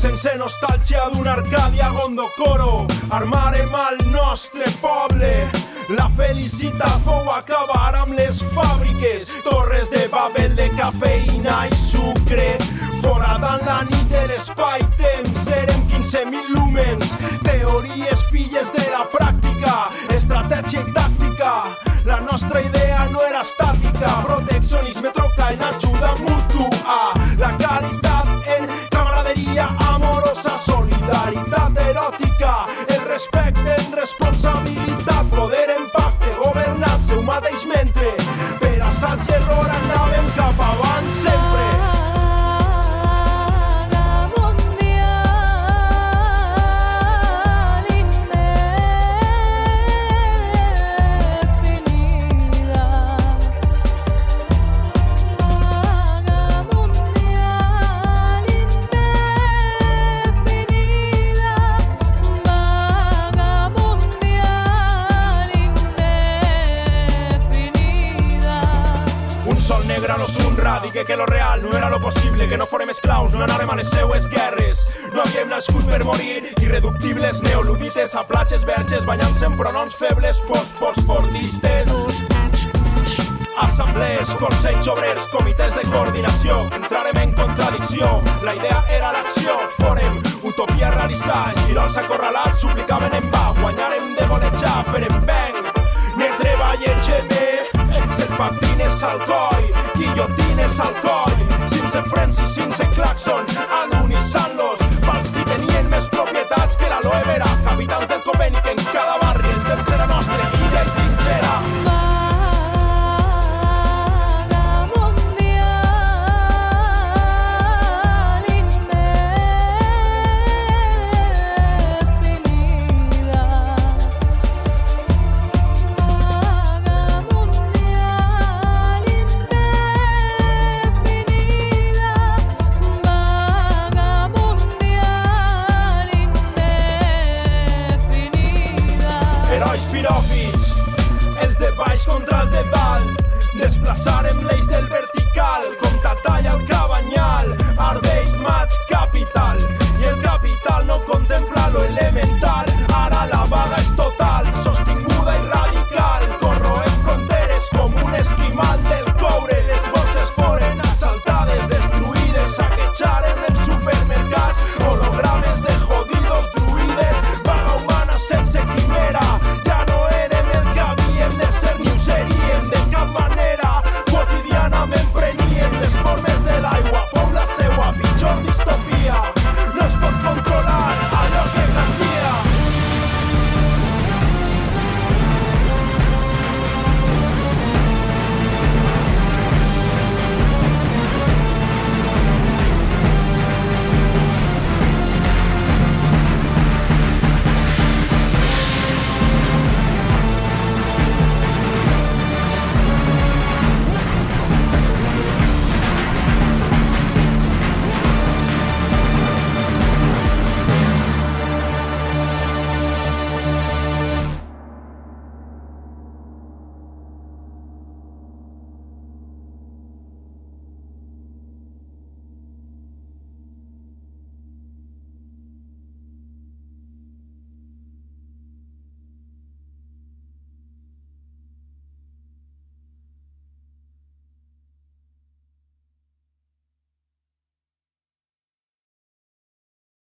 nostàlgia d'una Arcàdia Gondokoro. Armarem el nostre poble. La felicitat fou acabar amb les fàbriques, torres de Babel de cafeïna i sucre. Fora dans la nit de l'espai-temps serem 15.000 lúmens, teories filles de la pràctica, estratègia i tàctica. La nostra idea el respecte en responsabilitat, sol negre a los unra, digué que lo real no era lo possible, que no forem esclaus, no anàrem a les seues guerres. No havíem nascut per morir, irreductibles, neoludites, a platges verges, banyant-se en pronoms febles, post-postfordistes. Assemblees, consells obrers, comitès de coordinació, entrarem en contradicció, la idea era l'acció, forem utopia realitzar, esquirols acorralats, suplicaven en va, guanyarem de golejar, farem bang, ne treballem bé, serpentines al coll, Herois piròfits, els de baix contra els de dalt, desplaçarem l'eix del vertical, com Tatalla